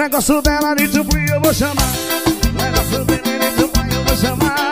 Negócio dela de tupri eu vou chamar. Negócio dela de tupri eu vou chamar.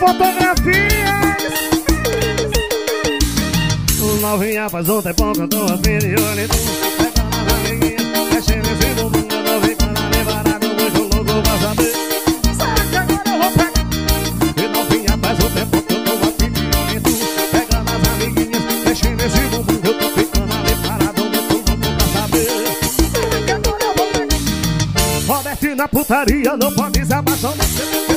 fotografias Novinha faz um tempão que eu tô afim de olho então, Pega na amiguinha, mexe nesse bumbum Eu não vim para levar água, hoje o louco vai saber. Que agora eu vou pegar. Novinha faz um tempão que eu tô de olho Pega nas amiguinhas, mexe nesse Eu tô ficando ali parado, hoje o louco vai saber. Sabe que agora eu vou pegar. Na putaria, não pode se apaixonar né?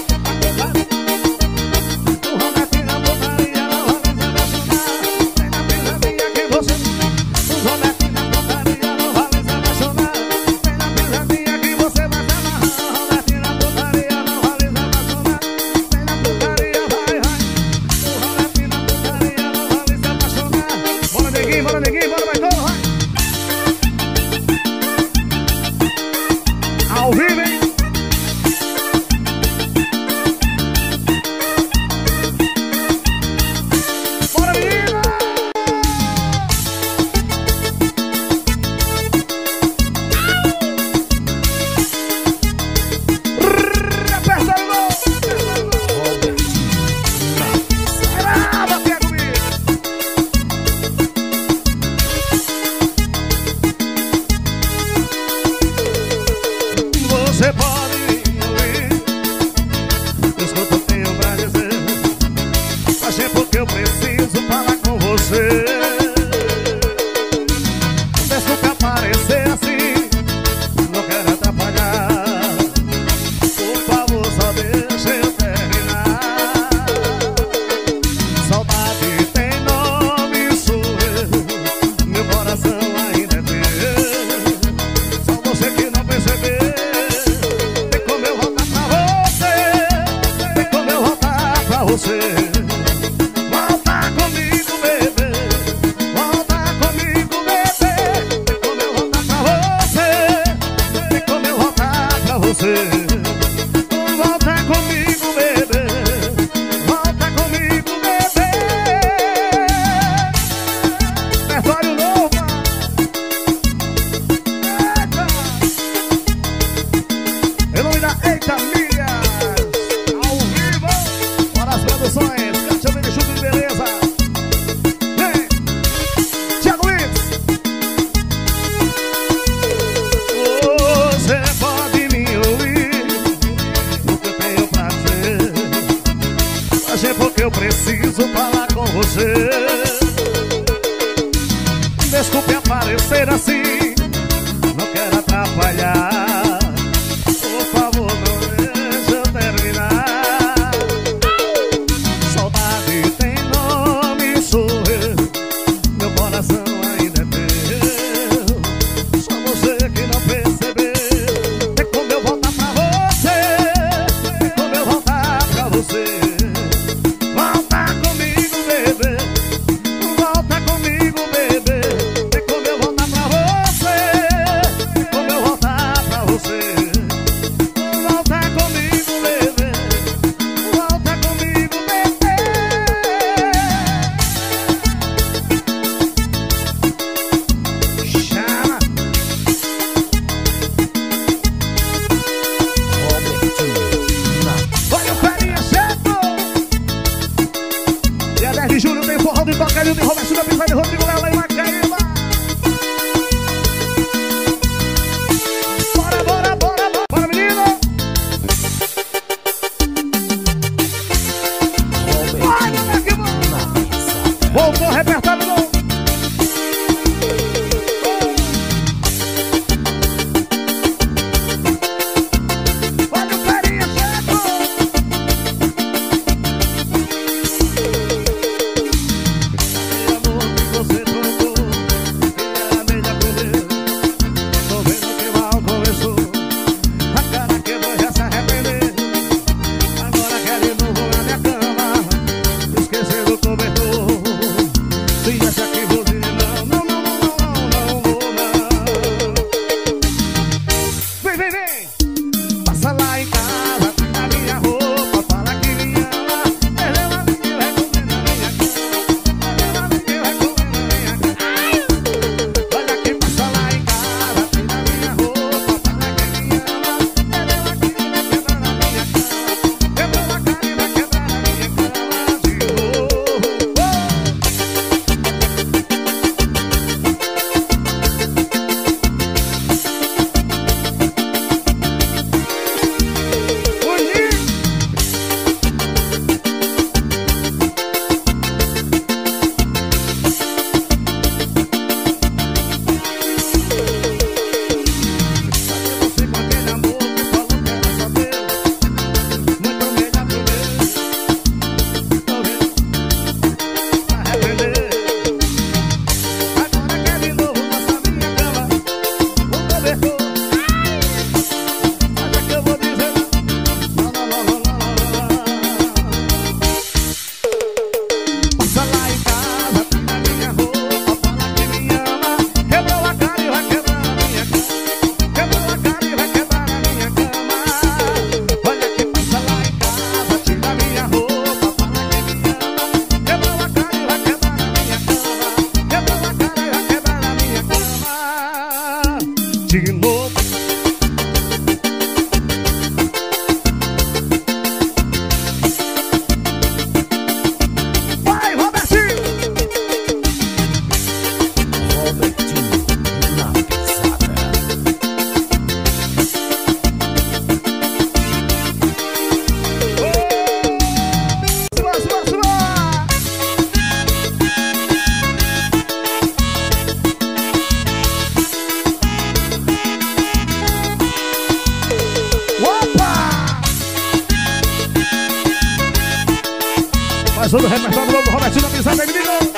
Começou do repertório novo, Robertinho Amizade, aí, menino.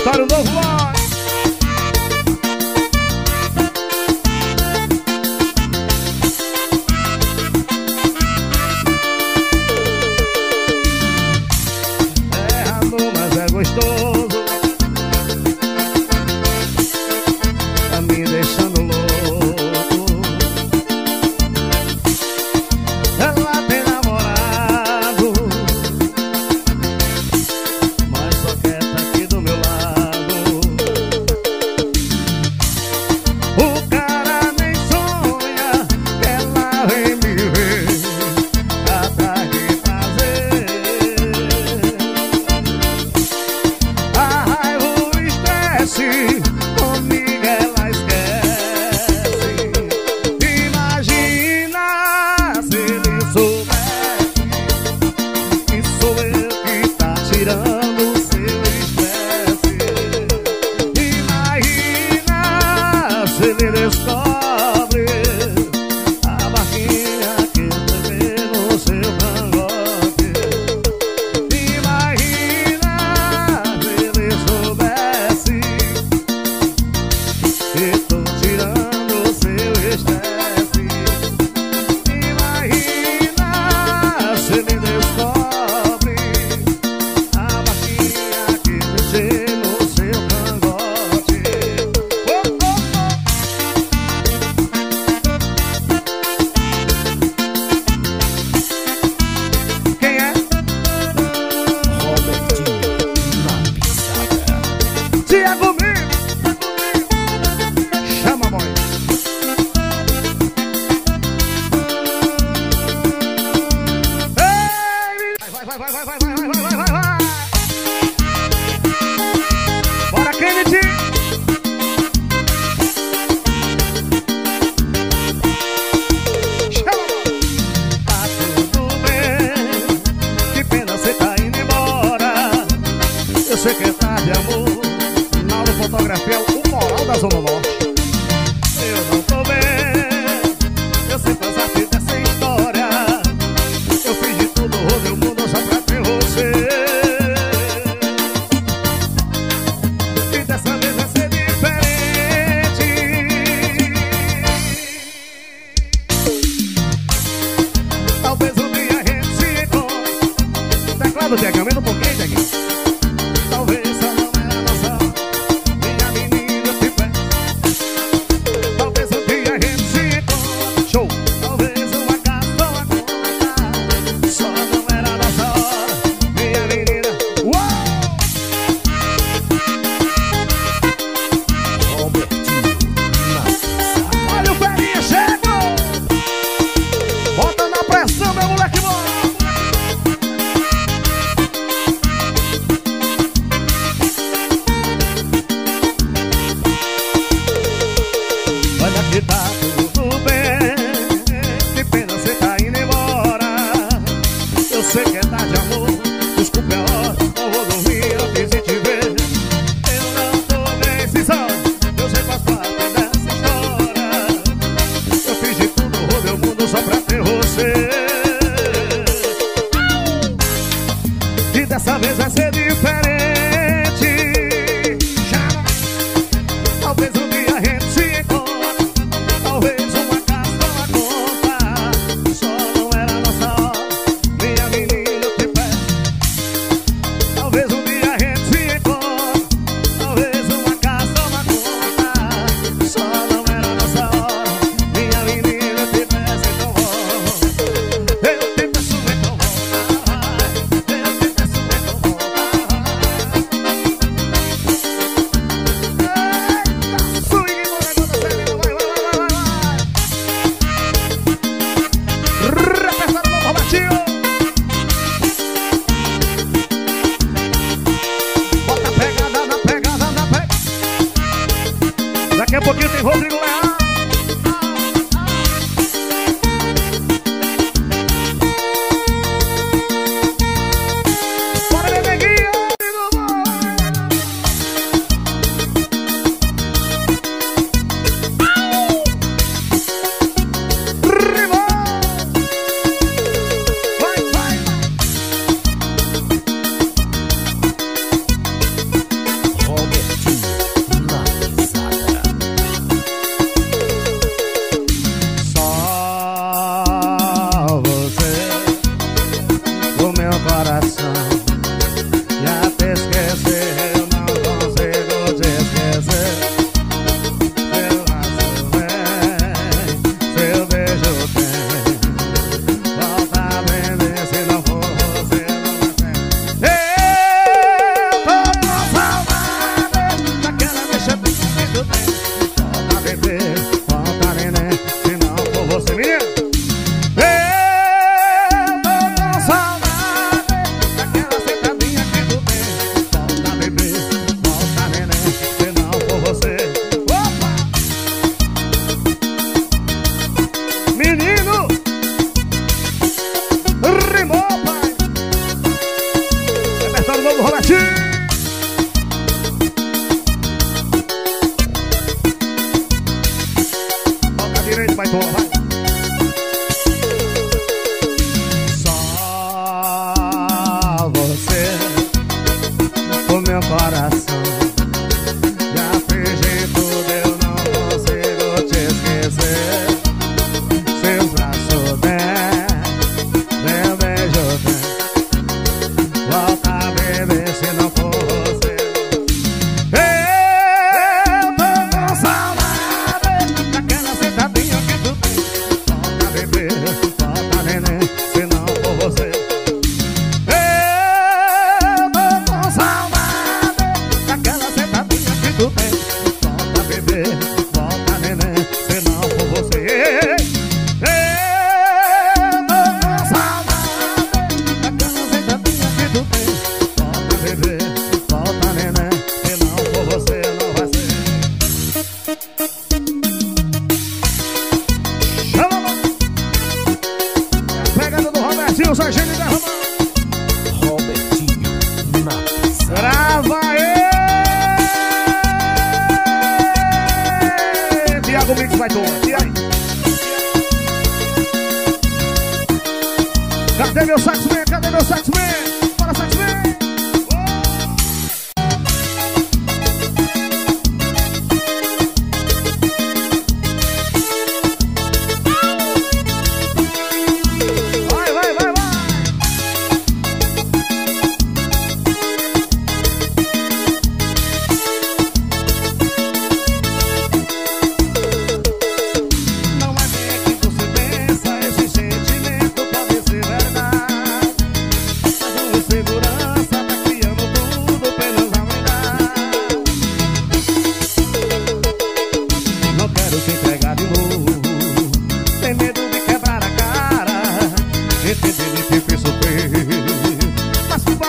Repertório novo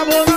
amor.